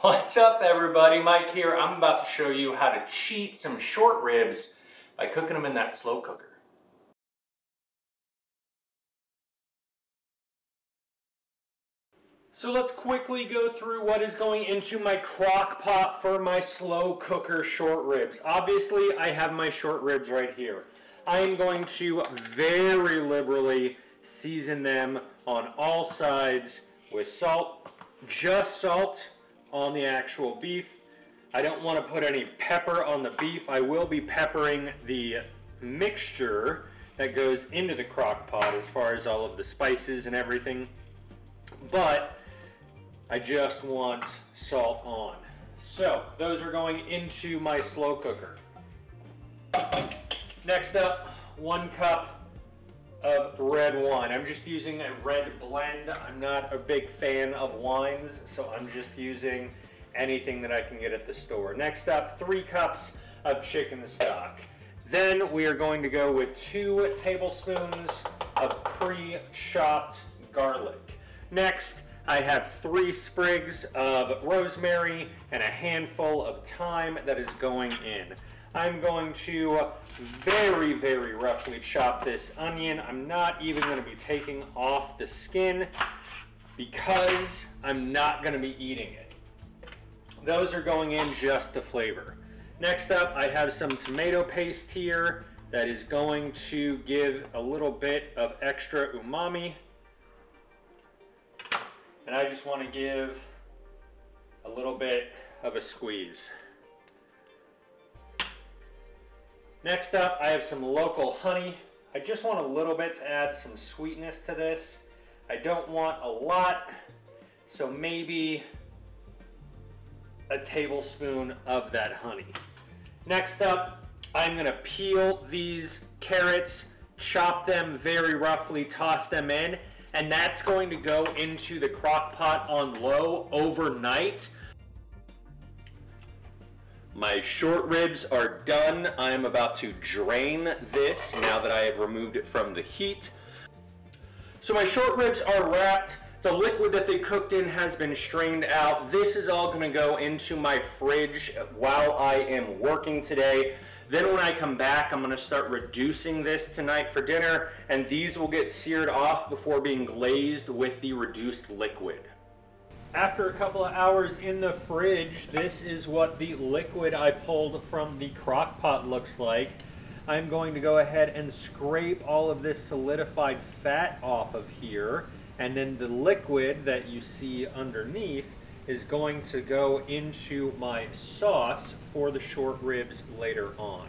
What's up everybody? Mike here. I'm about to show you how to cheat some short ribs by cooking them in that slow cooker. So let's quickly go through what is going into my crock pot for my slow cooker short ribs. Obviously, I have my short ribs right here. I am going to very liberally season them on all sides with salt, just salt on the actual beef. I don't want to put any pepper on the beef. I will be peppering the mixture that goes into the crock pot as far as all of the spices and everything. But I just want salt on. So those are going into my slow cooker. Next up, one cup of red wine. I'm just using a red blend. I'm not a big fan of wines, so I'm just using anything that I can get at the store. Next up, three cups of chicken stock. Then we are going to go with two tablespoons of pre-chopped garlic. Next, I have three sprigs of rosemary and a handful of thyme that is going in. I'm going to very, very roughly chop this onion. I'm not even going to be taking off the skin because I'm not going to be eating it. Those are going in just to flavor. Next up, I have some tomato paste here that is going to give a little bit of extra umami. And I just want to give a little bit of a squeeze. Next up, I have some local honey. I just want a little bit to add some sweetness to this. I don't want a lot, so maybe a tablespoon of that honey. Next up, I'm gonna peel these carrots, chop them very roughly, toss them in, and that's going to go into the crock pot on low overnight. My short ribs are done. I am about to drain this now that I have removed it from the heat. So my short ribs are wrapped. The liquid that they cooked in has been strained out. This is all gonna go into my fridge while I am working today. Then when I come back, I'm gonna start reducing this tonight for dinner, and these will get seared off before being glazed with the reduced liquid. After a couple of hours in the fridge, this is what the liquid I pulled from the crock pot looks like. I'm going to go ahead and scrape all of this solidified fat off of here, and then the liquid that you see underneath is going to go into my sauce for the short ribs later on.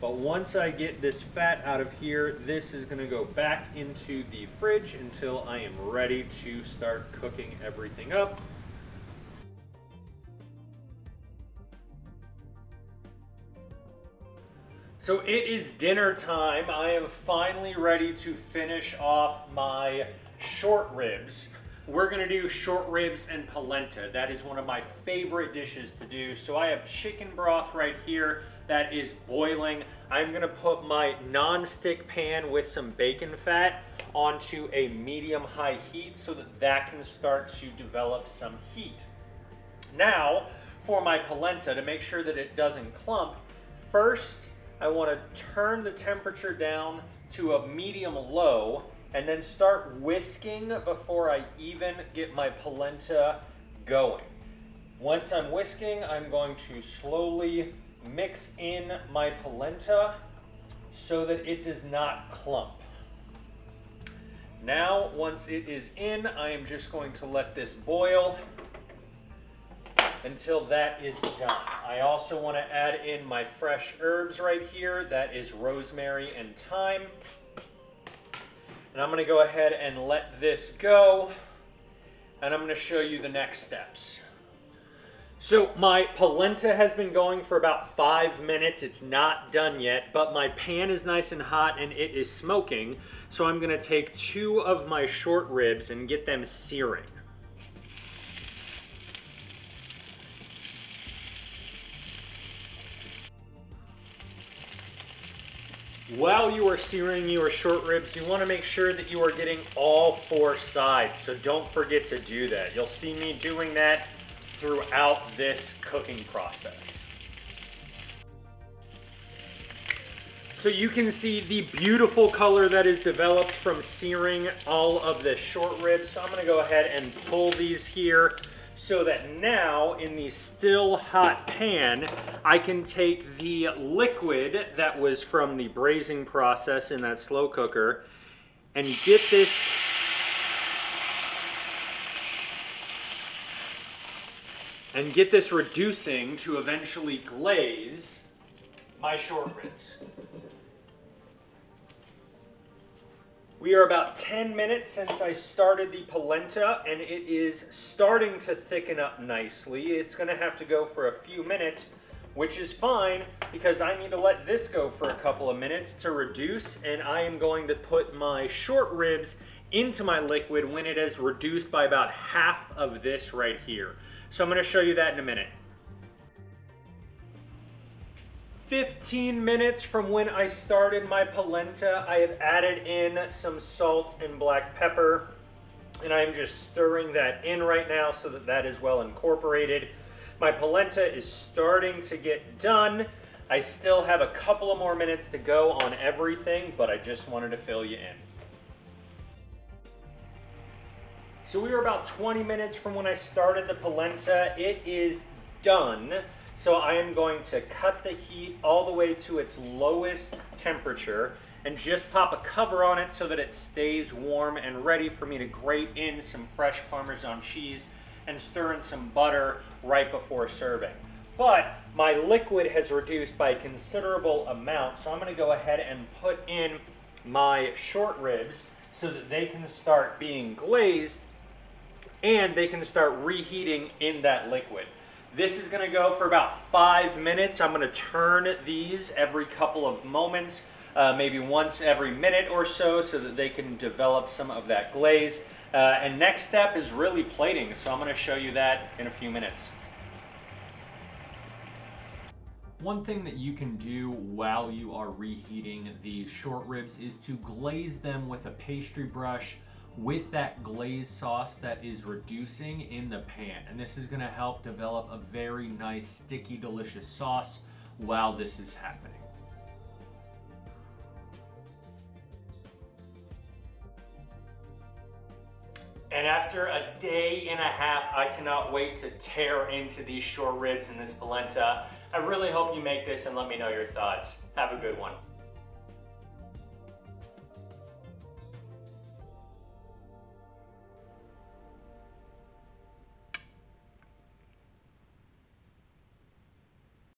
But once I get this fat out of here, this is gonna go back into the fridge until I am ready to start cooking everything up. So it is dinner time. I am finally ready to finish off my short ribs. We're gonna do short ribs and polenta. That is one of my favorite dishes to do. So I have chicken broth right here that is boiling. I'm gonna put my non-stick pan with some bacon fat onto a medium-high heat so that that can start to develop some heat. Now, for my polenta, to make sure that it doesn't clump, first I wanna turn the temperature down to a medium low and then start whisking before I even get my polenta going. Once I'm whisking, I'm going to slowly mix in my polenta so that it does not clump. Now, once it is in, I am just going to let this boil until that is done. I also want to add in my fresh herbs right here. That is rosemary and thyme. And I'm going to go ahead and let this go. And I'm going to show you the next steps. So my polenta has been going for about five minutes. It's not done yet, but my pan is nice and hot and it is smoking. So I'm gonna take two of my short ribs and get them searing. While you are searing your short ribs, you want to make sure that you are getting all four sides. So don't forget to do that. You'll see me doing that throughout this cooking process. So you can see the beautiful color that is developed from searing all of the short ribs. So I'm gonna go ahead and pull these here so that now in the still hot pan, I can take the liquid that was from the braising process in that slow cooker and get this and get this reducing to eventually glaze my short ribs. We are about 10 minutes since I started the polenta and it is starting to thicken up nicely. It's gonna have to go for a few minutes, which is fine because I need to let this go for a couple of minutes to reduce and I am going to put my short ribs into my liquid when it has reduced by about half of this right here. So I'm gonna show you that in a minute. 15 minutes from when I started my polenta, I have added in some salt and black pepper, and I'm just stirring that in right now so that that is well incorporated. My polenta is starting to get done. I still have a couple of more minutes to go on everything, but I just wanted to fill you in. So we were about 20 minutes from when I started the polenta. It is done. So I am going to cut the heat all the way to its lowest temperature and just pop a cover on it so that it stays warm and ready for me to grate in some fresh Parmesan cheese and stir in some butter right before serving. But my liquid has reduced by a considerable amount, so I'm gonna go ahead and put in my short ribs so that they can start being glazed and they can start reheating in that liquid. This is gonna go for about five minutes. I'm gonna turn these every couple of moments, uh, maybe once every minute or so, so that they can develop some of that glaze. Uh, and next step is really plating, so I'm gonna show you that in a few minutes. One thing that you can do while you are reheating these short ribs is to glaze them with a pastry brush with that glaze sauce that is reducing in the pan. And this is gonna help develop a very nice, sticky, delicious sauce while this is happening. And after a day and a half, I cannot wait to tear into these short ribs and this polenta. I really hope you make this and let me know your thoughts. Have a good one.